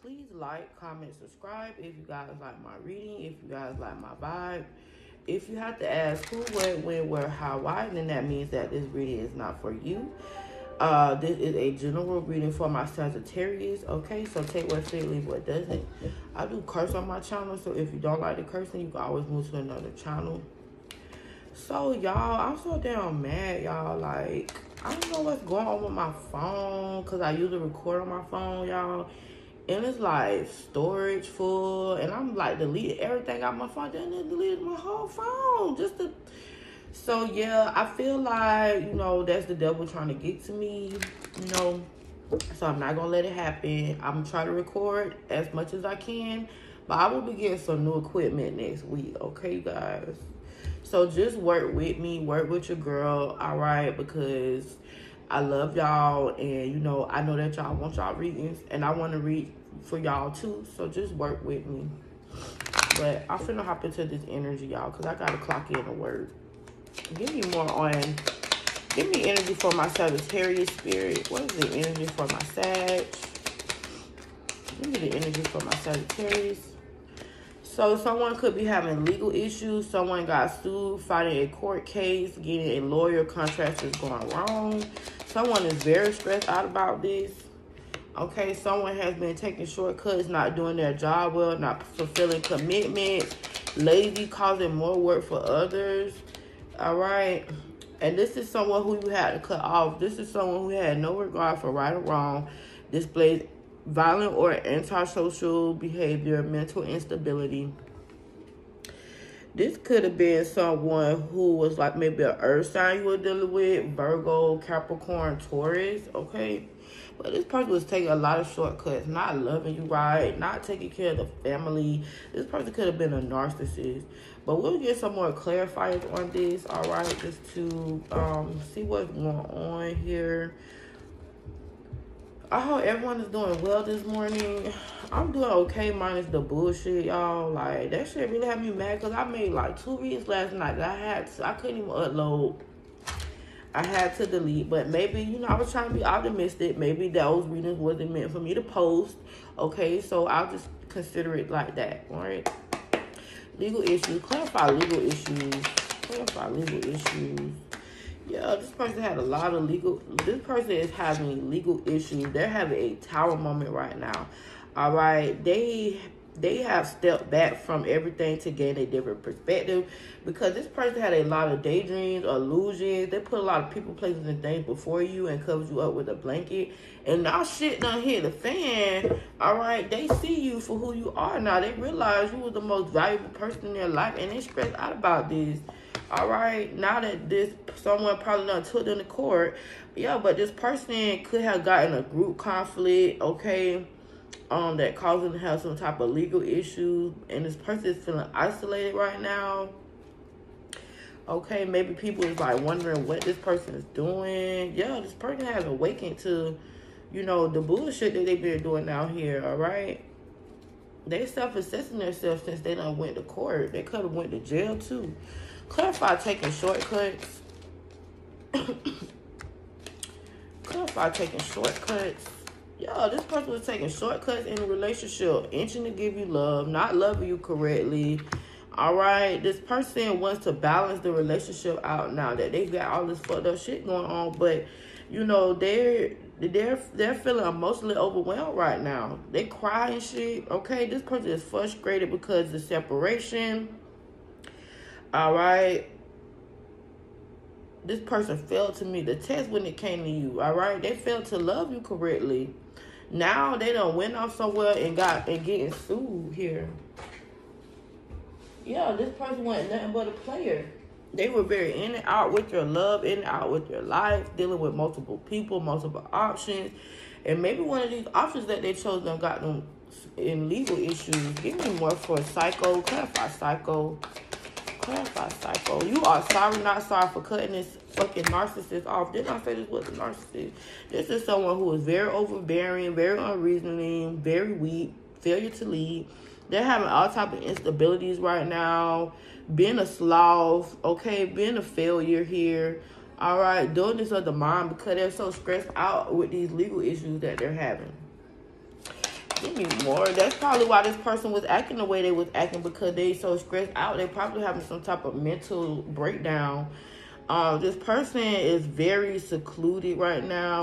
Please like, comment, subscribe if you guys like my reading, if you guys like my vibe. If you have to ask who, what, when, where, how, why, then that means that this reading is not for you. Uh, this is a general reading for my Sagittarius. Okay, so take what fit, leave what doesn't. I do curse on my channel, so if you don't like the cursing, you can always move to another channel. So y'all, I'm so damn mad, y'all. Like, I don't know what's going on with my phone, cause I usually record on my phone, y'all. And it's like storage full, and I'm like deleting everything out my phone. Then it deleted my whole phone just to so yeah, I feel like, you know, that's the devil trying to get to me, you know. So I'm not gonna let it happen. I'm trying to record as much as I can. But I will be getting some new equipment next week, okay guys? So just work with me, work with your girl, all right, because I love y'all and you know, I know that y'all want y'all readings and I want to read for y'all too. So just work with me. But I'm finna hop into this energy, y'all, because I gotta clock in a word. Give me more on, give me energy for my Sagittarius spirit. What is the energy for my Sag? Give me the energy for my Sagittarius. So someone could be having legal issues. Someone got sued, fighting a court case, getting a lawyer contract is going wrong. Someone is very stressed out about this. Okay, someone has been taking shortcuts, not doing their job well, not fulfilling commitments, lazy, causing more work for others. All right. And this is someone who you had to cut off. This is someone who had no regard for right or wrong, displays violent or antisocial behavior, mental instability. This could have been someone who was like maybe an earth sign you were dealing with, Virgo, Capricorn, Taurus, okay? But this person was taking a lot of shortcuts, not loving you right, not taking care of the family. This person could have been a narcissist. But we'll get some more clarifiers on this, all right, just to um, see what's going on here. I hope everyone is doing well this morning. I'm doing okay minus the bullshit, y'all. Like, that shit really had me mad because I made like two reads last night I had to, I couldn't even upload. I had to delete, but maybe, you know, I was trying to be optimistic. Maybe those readings wasn't meant for me to post. Okay, so I'll just consider it like that, all right? Legal issues. Clarify legal issues. Clarify legal issues. Yeah, this person had a lot of legal. This person is having legal issues. They're having a tower moment right now. All right, they they have stepped back from everything to gain a different perspective because this person had a lot of daydreams, illusions. They put a lot of people, places, and things before you and covers you up with a blanket. And now shit done hit the fan. All right, they see you for who you are now. They realize you were the most valuable person in their life, and they stressed out about this. All right, now that this someone probably not took them to court, yeah, but this person could have gotten a group conflict. Okay? Um that causing to have some type of legal issues and this person is feeling isolated right now. Okay maybe people is like wondering what this person is doing. Yeah this person has awakened to you know the bullshit that they've been doing out here all right they self-assessing themselves since they done went to court. They could have went to jail too. Clarify taking shortcuts. Clarify taking shortcuts. Yo, this person was taking shortcuts in a relationship, inching to give you love, not loving you correctly. All right, this person wants to balance the relationship out now that they got all this fucked up shit going on, but you know they're they're they're feeling emotionally overwhelmed right now. They cry and shit. Okay, this person is frustrated because the separation. All right, this person failed to meet the test when it came to you. All right, they failed to love you correctly. Now they don't went off somewhere and got and getting sued here. Yeah, this person wasn't nothing but a player. They were very in and out with your love, in and out with your life, dealing with multiple people, multiple options. And maybe one of these options that they chose them got them in legal issues. Give me more for psycho, clarify psycho, clarify psycho. You are sorry, not sorry for cutting this fucking narcissist off. Didn't I say this was a narcissist? This is someone who is very overbearing, very unreasoning, very weak, failure to lead. They're having all type of instabilities right now. Being a sloth, okay, being a failure here. All right, doing this of the mind because they're so stressed out with these legal issues that they're having. Give me more. That's probably why this person was acting the way they was acting because they so stressed out. They probably having some type of mental breakdown. Uh, this person is very secluded right now.